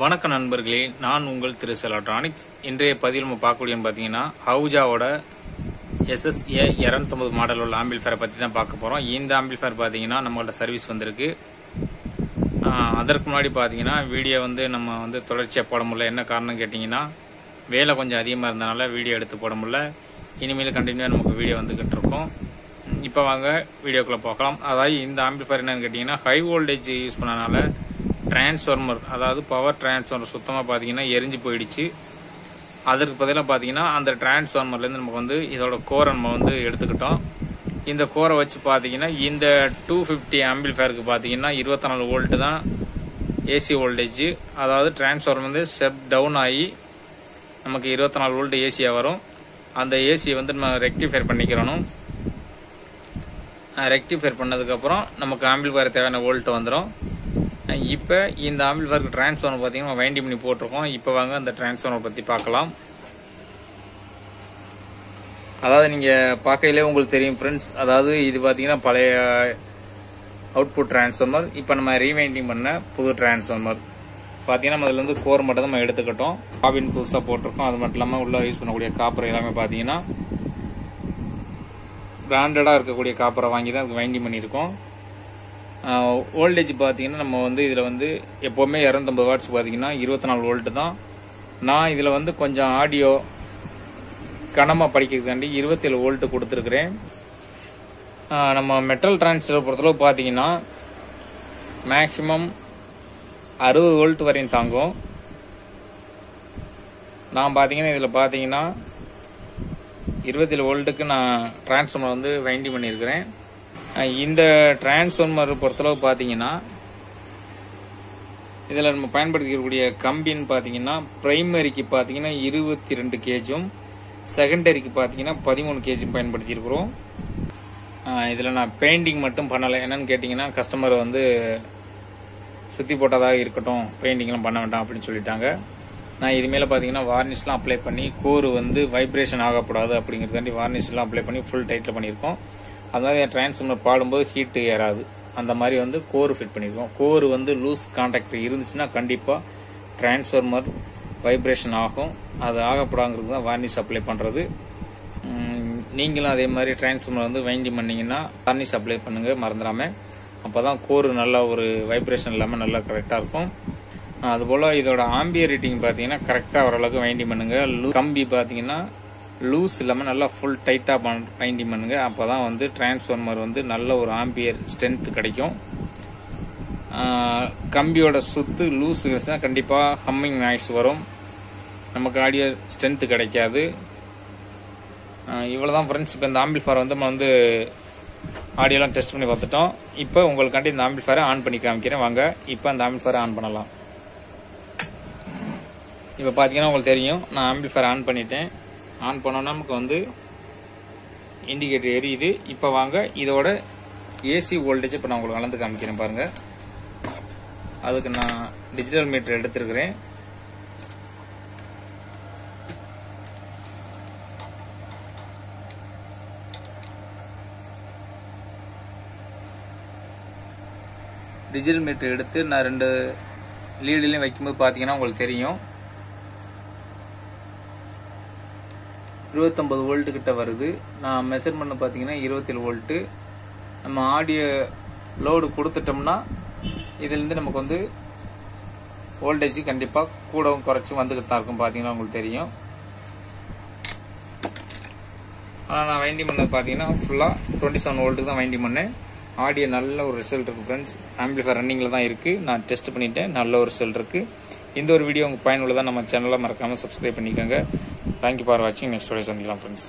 வணக்க நண்பர்களே நான் உங்கள் திரு எலக்ட்ரானிக்ஸ் இன்றைய பதிவில் நம்ம பார்க்கக்கூடியன்னு பார்த்தீங்கன்னா ஹவுஜாவோட எஸ்எஸ்ஏ இரநூத்தொம்பது மாடல் உள்ள ஆம்பிள்ஃபேரை பற்றி தான் பார்க்க போகிறோம் இந்த ஆம்பிள்ஃபேர் பார்த்தீங்கன்னா நம்மளோட சர்வீஸ் வந்திருக்கு. அதற்கு முன்னாடி பார்த்தீங்கன்னா வீடியோ வந்து நம்ம வந்து தொடர்ச்சியாக போட முடியல. என்ன காரணம் கேட்டிங்கன்னா வேலை கொஞ்சம் அதிகமாக இருந்தனால வீடியோ எடுத்து போட முடியல. இனிமேல் கண்டினியூவாக நமக்கு வீடியோ வந்துக்கிட்டு இருக்கோம். இப்போ வாங்க வீடியோக்குள்ளே போகலாம். அதாவது இந்த ஆம்பிள்ஃபேர் என்னன்னு கேட்டிங்கன்னா ஹை வோல்டேஜ் யூஸ் பண்ணனால டிரான்ஸ்ஃபார்மர் அதாவது பவர் டிரான்ஸ்ஃபார்மர் சுத்தமாக பார்த்தீங்கன்னா எரிஞ்சு போயிடுச்சு. அதற்கு பதிலாக பார்த்தீங்கன்னா அந்த டிரான்ஸ்ஃபார்மர்லேருந்து நமக்கு வந்து இதோட கோரை நம்ம வந்து எடுத்துக்கிட்டோம். இந்த கோரை வச்சு பார்த்தீங்கன்னா இந்த டூ ஃபிஃப்டி ஆம்பிள்ஃபேருக்கு பார்த்தீங்கன்னா இருபத்தி நாலு வோல்ட்டு தான் ஏசி வோல்டேஜ் அதாவது டிரான்ஸ்ஃபார்மர் வந்து ஸ்டெப் டவுன் ஆகி நமக்கு இருபத்தி நாலு வோல்ட் ஏசியாக வரும். அந்த ஏசியை வந்து நம்ம ரெக்டிஃபை பண்ணிக்கிறணும். ரெக்டிஃபை பண்ணதுக்கப்புறம் நமக்கு ஆம்பிள்ஃபேர் தேவையான வோல்ட் வந்துடும் இப்போ இந்த ஆம்பிள்ஃபேருக்கு டிரான்ஸ்ஃபார்மர் பார்த்தீங்கன்னா வைண்டி பண்ணி போட்டிருக்கோம். இப்போ வாங்க அந்த டிரான்ஸ்ஃபார்மர் பற்றி பார்க்கலாம். அதாவது நீங்கள் பார்க்கையிலே உங்களுக்கு தெரியும் ஃப்ரெண்ட்ஸ் அதாவது இது பார்த்தீங்கன்னா பழைய அவுட்புட் டிரான்ஸ்ஃபார்மர் இப்போ நம்ம ரீவைண்டிங் பண்ண புது டிரான்ஸ்ஃபார்மர் பார்த்தீங்கன்னா நம்ம இதுலேருந்து கோர் மட்டும் தான் நம்ம எடுத்துக்கிட்டோம். காபின் புதுசாக போட்டிருக்கோம். அது மட்டும் இல்லாமல் உள்ளே யூஸ் பண்ணக்கூடிய காப்பர் எல்லாமே பார்த்தீங்கன்னா பிராண்டடாக இருக்கக்கூடிய காப்பரை வாங்கி தான் அதுக்கு வைண்டிங் பண்ணியிருக்கோம். வோல்டேஜ் பார்த்தீங்கன்னா நம்ம வந்து இதில் வந்து எப்போவுமே இரநூத்தம்பது வாட்ஸ் பார்த்தீங்கன்னா இருபத்தி நாலு வோல்ட்டு தான். நான் இதில் வந்து கொஞ்சம் ஆடியோ கனமாக படிக்கிறதுக்காண்டி இருபத்தேழு வோல்ட்டு கொடுத்துருக்குறேன். நம்ம மெட்டல் டிரான்ஸ்ஃபர் பொறுத்தளவு பார்த்தீங்கன்னா மேக்ஸிமம் அறுபது வோல்ட் வரையும் தாங்கும். நான் பார்த்தீங்கன்னா இதில் பார்த்தீங்கன்னா இருபத்தேழு வோல்ட்டுக்கு நான் டிரான்ஸ்ஃபார்மர் வந்து வைண்டிங் பண்ணியிருக்கிறேன் இந்த டிரான்ஸ்ஃபார்மர் பொறுத்தளவு பார்த்தீங்கன்னா இதில் நம்ம பயன்படுத்திக்கக்கூடிய கம்பின்னு பார்த்தீங்கன்னா பிரைமரிக்கு பார்த்தீங்கன்னா இருபத்தி ரெண்டு கேஜும் செகண்டரிக்கு பார்த்தீங்கன்னா பதிமூணு கேஜும் பயன்படுத்தியிருக்கிறோம். இதில் நான் பெயிண்டிங் மட்டும் பண்ணலை. என்னன்னு கேட்டிங்கன்னா கஸ்டமர் வந்து சுற்றி போட்டதாக இருக்கட்டும் பெயிண்டிங்லாம் பண்ண வேண்டாம் அப்படின்னு சொல்லிட்டாங்க. நான் இது மேலே பார்த்தீங்கன்னா வார்னிஷ்லாம் அப்ளை பண்ணி கோர் வந்து வைப்ரேஷன் ஆகக்கூடாது அப்படிங்கிறதாண்டி வார்னிஷ்லாம் அப்ளை பண்ணி ஃபுல் டைட்டில் பண்ணியிருக்கோம். அதனால என் டிரான்ஸ்ஃபார்மர் பாடும்போது ஹீட்டு ஏறாது. அந்த மாதிரி வந்து கோர் ஃபிட் பண்ணியிருக்கோம் கோர் வந்து லூஸ் கான்டாக்ட் இருந்துச்சுன்னா கண்டிப்பாக டிரான்ஸ்ஃபார்மர் வைப்ரேஷன் ஆகும். அது ஆகப்படாங்கிறது தான் வார்னிஷ் அப்ளை பண்ணுறது நீங்களும் அதே மாதிரி டிரான்ஸ்ஃபார்மர் வந்து வைண்டிங் பண்ணிங்கன்னா வார்னிஷ் அப்ளை பண்ணுங்க மறந்துடாமல் அப்போ தான் கோர் நல்லா ஒரு வைப்ரேஷன் இல்லாமல் நல்லா கரெக்டாக இருக்கும். அதுபோல் இதோட ஆம்பியர் ரேட்டிங் பார்த்தீங்கன்னா கரெக்டாக ஓரளவுக்கு வைண்டிங் பண்ணுங்கள் கம்பி பார்த்தீங்கன்னா லூஸ் இல்லாமல் நல்லா ஃபுல் டைட்டாக பைண்டிங் பண்ணுங்க. அப்போ தான் வந்து டிரான்ஸ்ஃபார்மர் வந்து நல்ல ஒரு ஆம்பியர் ஸ்ட்ரென்த் கிடைக்கும். கம்பியோட சுத்து லூஸ் இருந்துச்சுன்னா கண்டிப்பாக ஹம்மிங் நாய்ஸ் வரும். நமக்கு ஆடியோ ஸ்ட்ரென்த்து கிடைக்காது. இவ்வளோ தான் ஃப்ரெண்ட்ஸ் இப்போ இந்த ஆம்பிள்ஃபார் வந்து நம்ம வந்து ஆடியோலாம் டெஸ்ட் பண்ணி பார்த்துட்டோம். இப்போ உங்களுக்காண்டி இந்த ஆம்பிள்ஃபாரை ஆன் பண்ணி காமிக்கிறேன். வாங்க இப்போ அந்த ஆம்பிள்ஃபாரை ஆன் பண்ணலாம். இப்போ பார்த்தீங்கன்னா உங்களுக்கு தெரியும் நான் ஆம்பிள்ஃபேர் ஆன் பண்ணிட்டேன். ஆன் பண்ணோன்னா நமக்கு வந்து இண்டிகேட்டர் எரியுது. இப்போ வாங்க இதோட ஏசி வோல்டேஜ் இப்போ நான் உங்களுக்கு கலந்து காமிக்கிறேன் பாருங்க. அதுக்கு நான் டிஜிட்டல் மீட்டர் எடுத்திருக்கிறேன். டிஜிட்டல் மீட்டர் எடுத்து நான் ரெண்டு லீடுலையும் வைக்கும்போது பார்த்தீங்கன்னா உங்களுக்கு தெரியும். இருபத்தொம்பது வோல்ட்டு கிட்ட வருது. நான் மெஷர் பண்ண பார்த்தீங்கன்னா இருபத்தேழு வோல்ட்டு நம்ம ஆடியோ லோடு கொடுத்துட்டோம்னா இதுலேருந்து நமக்கு வந்து வோல்டேஜ் கண்டிப்பாக கூடவும் குறைச்சும் வந்துக்கிட்டு தான் இருக்கும் பார்த்தீங்கன்னா உங்களுக்கு தெரியும். ஆனால் நான் வைண்டிங் பண்ணது பார்த்தீங்கன்னா ஃபுல்லாக டுவெண்ட்டி செவன் வோல்ட்டுக்கு தான் வைண்டிங் பண்ணேன். ஆடியோ நல்ல ஒரு ரிசல்ட் இருக்குது ஃப்ரெண்ட்ஸ் ஆம்பிளிஃபை ரன்னிங்கில் தான் இருக்குது நான் டெஸ்ட் பண்ணிட்டேன். நல்ல ஒரு ரிசல்ட் இருக்குது இந்த ஒரு வீடியோ உங்கள் பயனுள்ளதாக நம்ம சேனலை மறக்காமல் சப்ஸ்கிரைப் பண்ணிக்கோங்க. தேங்க்யூ ஃபார் வாட்சிங் நெக்ஸ்ட் வீடியோ சந்திக்கலாம் ஃப்ரெண்ட்ஸ்